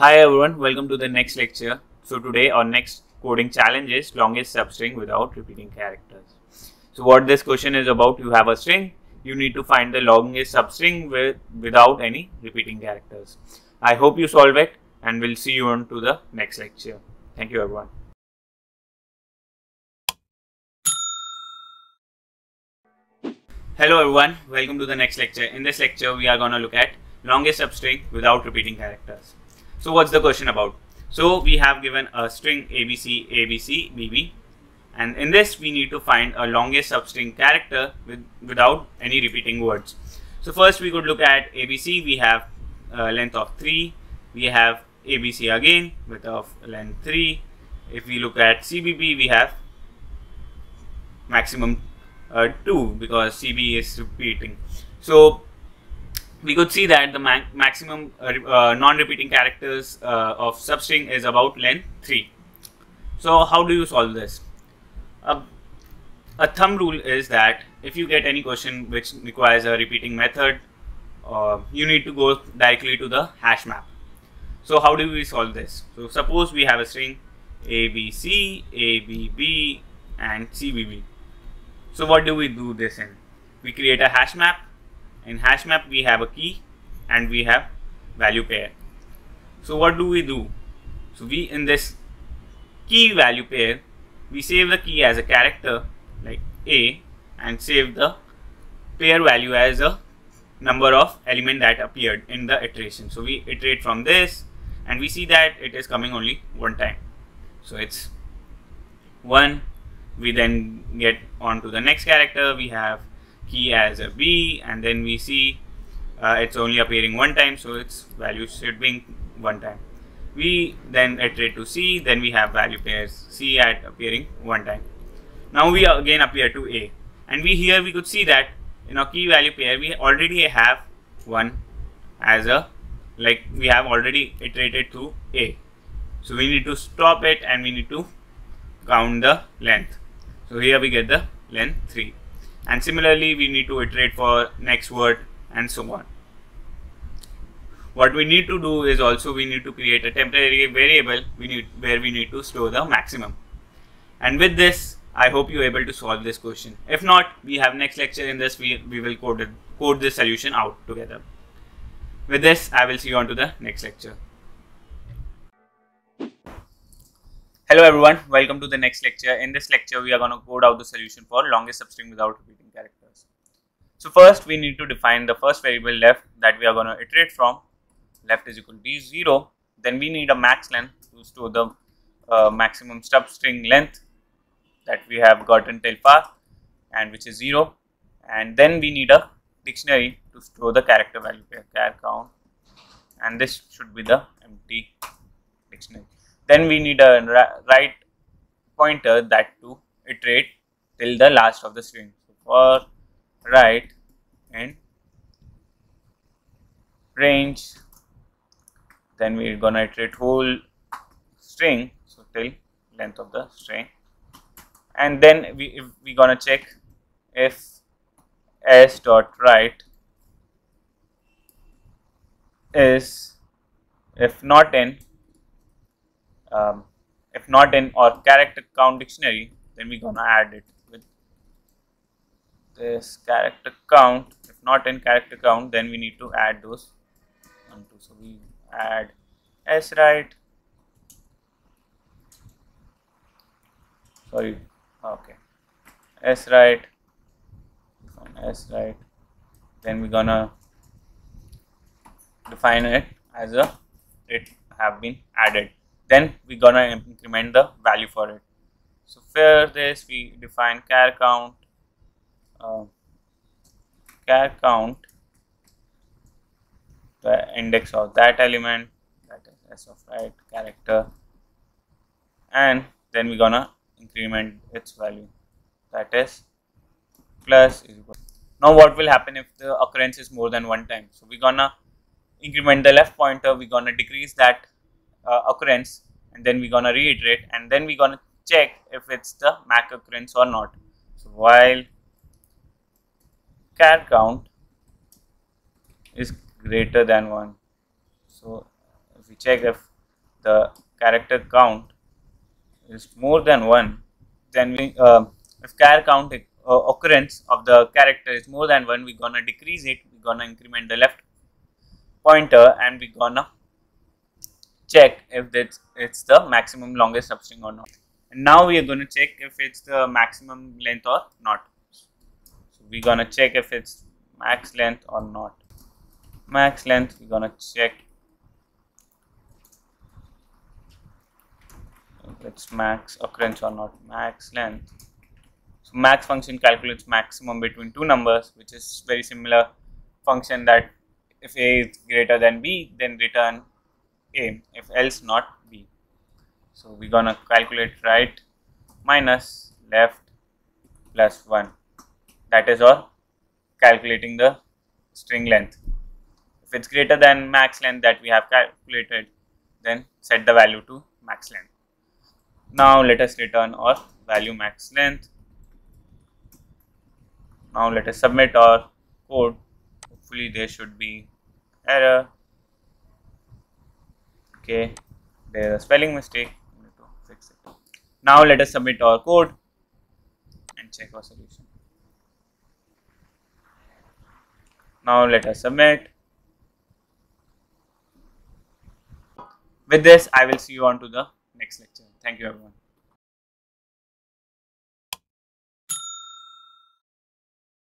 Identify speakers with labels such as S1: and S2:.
S1: Hi everyone, welcome to the next lecture. So today our next coding challenge is longest substring without repeating characters. So what this question is about, you have a string, you need to find the longest substring with, without any repeating characters. I hope you solve it and we'll see you on to the next lecture. Thank you everyone. Hello everyone, welcome to the next lecture. In this lecture we are going to look at longest substring without repeating characters. So what's the question about? So we have given a string ABC, ABC, BB and in this we need to find a longest substring character with, without any repeating words. So first we could look at ABC, we have length of 3, we have ABC again with of length 3. If we look at CBB we have maximum uh, 2 because CB is repeating. So we could see that the ma maximum uh, uh, non-repeating characters uh, of substring is about length 3. So how do you solve this? a thumb rule is that if you get any question which requires a repeating method, uh, you need to go directly to the hash map. So how do we solve this? So suppose we have a string ABC, ABB and CBB. So what do we do this in? We create a hash map. In hash map we have a key and we have value pair. So what do we do? So we in this key value pair we save the key as a character like a and save the pair value as a number of element that appeared in the iteration. So we iterate from this and we see that it is coming only one time. So it's 1 we then get on to the next character we have key as a b and then we see uh, it's only appearing one time so its value should be one time. We then iterate to c then we have value pairs c at appearing one time. Now we again appear to a and we here we could see that in our key value pair we already have one as a like we have already iterated to a. So we need to stop it and we need to count the length. So here we get the length 3 and similarly we need to iterate for next word and so on. What we need to do is also we need to create a temporary variable we need where we need to store the maximum. And with this I hope you're able to solve this question. If not, we have next lecture in this we, we will code it, code this solution out together. With this, I will see you on to the next lecture. Hello everyone, welcome to the next lecture. In this lecture, we are going to code out the solution for longest substring without characters. So first, we need to define the first variable left that we are going to iterate from. Left is equal to 0. Then we need a max length to store the uh, maximum substring length that we have gotten till far and which is 0. And then we need a dictionary to store the character value char count and this should be the empty dictionary then we need a right pointer that to iterate till the last of the string. So for right and range, then we're gonna iterate whole string, so till length of the string, and then we we gonna check if s dot right is if not in um, if not in our character count dictionary then we're gonna add it this character count. If not in character count then we need to add those. So we add s right? Sorry. Okay. S right. S right. Then we're gonna define it as a it have been added. Then we're gonna increment the value for it. So for this we define char count uh, char count the index of that element that is s of right character and then we're gonna increment its value. That is plus is equal. Now what will happen if the occurrence is more than one time? So we're gonna increment the left pointer we're gonna decrease that uh, occurrence and then we're gonna reiterate and then we're gonna check if it's the MAC occurrence or not. So while char count is greater than 1. So if we check if the character count is more than 1 then we uh, if char count uh, occurrence of the character is more than 1 we're gonna decrease it we're gonna increment the left pointer and we're gonna check if it's, it's the maximum longest substring or not and now we are going to check if it's the maximum length or not we're to check if it's max length or not. Max length we're to check. If it's max occurrence or not max length. So max function calculates maximum between two numbers which is very similar function that if a is greater than b then return a. If else not b. So we're gonna calculate right minus left plus 1 that is all. Calculating the string length. If it's greater than max length that we have calculated then set the value to max length. Now let us return our value max length. Now let us submit our code. Hopefully there should be error. Okay there is a spelling mistake. Now let us submit our code and check our solution now let us submit. With this i will see you on to the next lecture. Thank you everyone